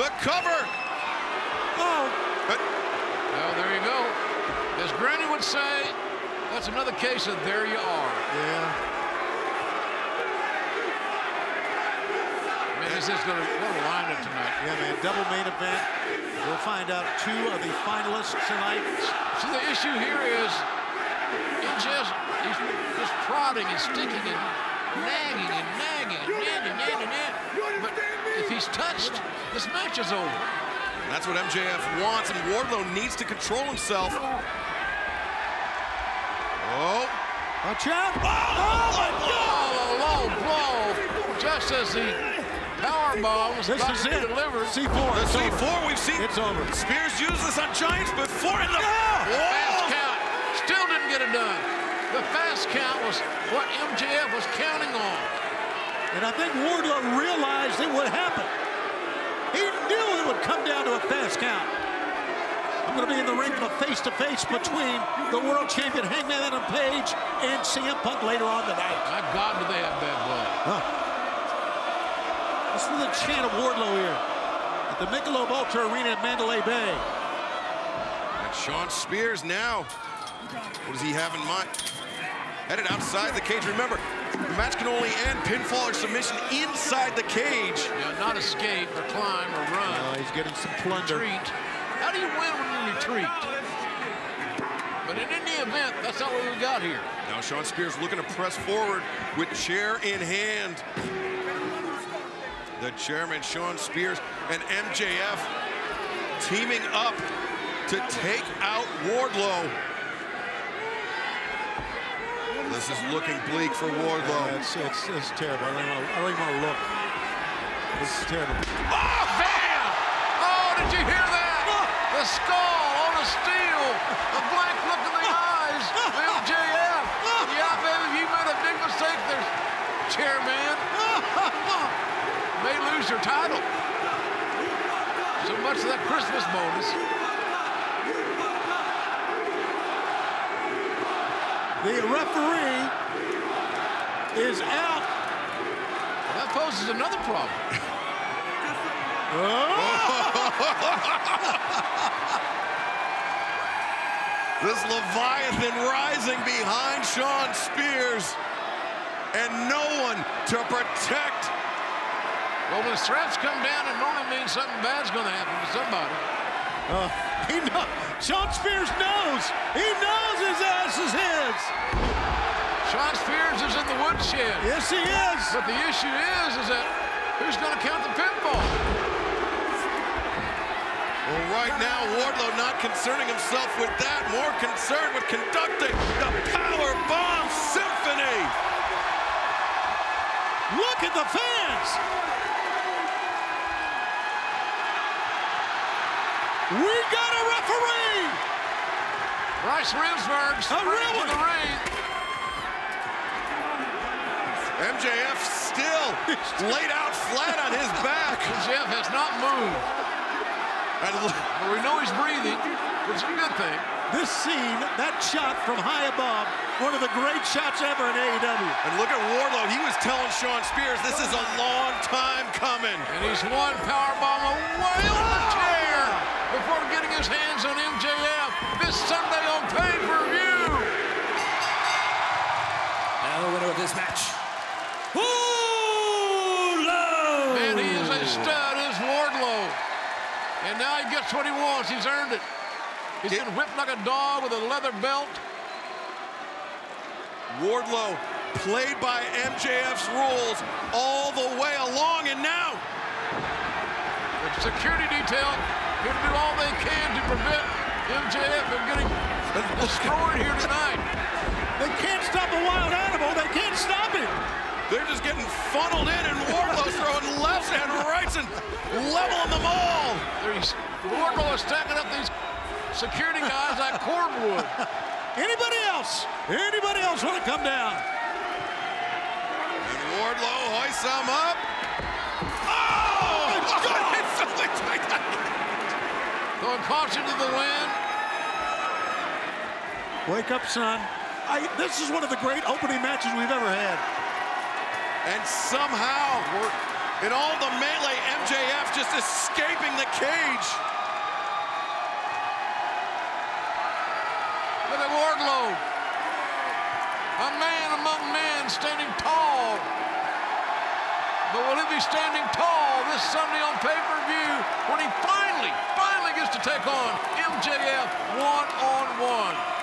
The cover. Oh. But Well, there you go. As Granny would say, that's another case of there you are. Yeah. Man, this is going to, what a lineup tonight. Yeah, man. Double main event. We'll find out two of the finalists tonight. So the issue here is MJF, he's just prodding and sticking and nagging and nagging and nagging, nagging, nagging. But if he's touched, this match is over. that's what MJF wants, and Wardlow needs to control himself. Oh, Watch out. Oh, oh, my God. Oh, a low blow, just as the power bomb was This about is to it. delivered. C4. the C4 we've seen. It's over. Spears used this on Giants before in the. Fast Whoa! count, still didn't get it done. The fast count was what MJF was counting on. And I think Wardlow realized it would happen. He knew it would come down to a fast count. I'm going to be in the ring for a face-to-face between the world champion Hangman Adam Page and CM Punk later on tonight. My God, do they have bad blood. Listen to the chant of Wardlow here at the Michelob Ultra Arena in Mandalay Bay. And Shawn Spears now. What does he have in mind? Headed outside the cage. Remember, the match can only end pinfall or submission inside the cage. Yeah, not escape or climb or run. Oh, he's getting some plunder. Retreat. How do you win when you retreat? But in any event, that's not what we got here. Now Shawn Spears looking to press forward with chair in hand. The chairman, Shawn Spears, and MJF teaming up to take out Wardlow. This is looking bleak for Wardlow. Yeah, it's, it's, it's terrible. I don't, even wanna, I don't even want to look. This is terrible. Oh, man! Oh, did you hear that? The skull on the steel. The blank look in the eyes. MJF. Yeah, baby, you made a big mistake there, chairman. May lose your title. So much of that Christmas bonus. The referee is out. That poses another problem. This Leviathan rising behind Shawn Spears. And no one to protect. Well, when the straps come down, it normally means something bad's going to happen to somebody. Uh, he know, Shawn Spears knows. He knows his ass is his. Woodshed. Yes, he is. But the issue is, is that who's going to count the pinfall? Well, right now, Wardlow not concerning himself with that, more concerned with conducting the Power Bomb Symphony. Look at the fans. We got a referee. Bryce Remsburg A real one. the ring. MJF still laid out flat on his back. Jeff has not moved. And But we know he's breathing, which is a good thing. This scene, that shot from high above, one of the great shots ever in AEW. and look at Wardlow. He was telling Shawn Spears, this is a long time coming. And he's one powerbomb away on the chair before getting his hands on MJF this Sunday on pay-per-view. Now the winner of this match, Wardlow! Man, he is a stud, is Wardlow. And gets what he wants. He's earned it. He's It- been whipped like a dog with a leather belt. Wardlow played by MJF's rules all the way along, and now The security detail here to do all they can to prevent MJF from getting destroyed here tonight. They can't stop a wild animal. They can't stop it. they're just getting funneled in, and throwing lefts and rights and leveling them all. There's Wardlow is stacking up these security guys like cordwood. Anybody else? Anybody else want to come down? And Wardlow hoists them up. Oh! Going caution to the wind. Wake up, son. I, this is one of the great opening matches we've ever had. and somehow In all the melee, MJF just escaping the cage. Look at Wardlow. A man among men standing tall. But will he be standing tall this Sunday on pay-per-view when he finally, finally gets to take on MJF one-on-one?